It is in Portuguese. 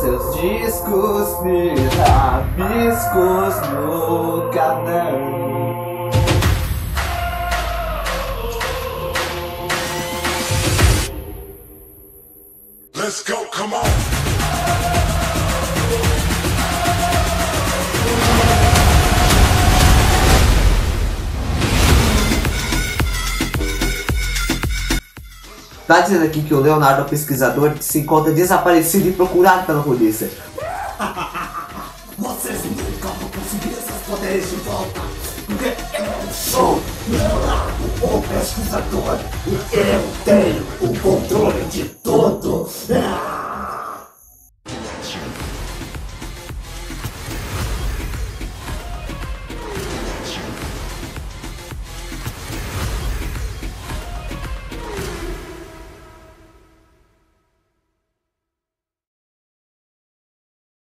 seus discos me rabiscos no caderno. Let's go, come on. Tá dizendo aqui que o Leonardo é pesquisador se encontra desaparecido e procurado pela polícia. Vocês nunca vão conseguir seus poderes de volta, porque eu sou Leonardo, o pesquisador, e eu tenho o controle de tudo. Ah!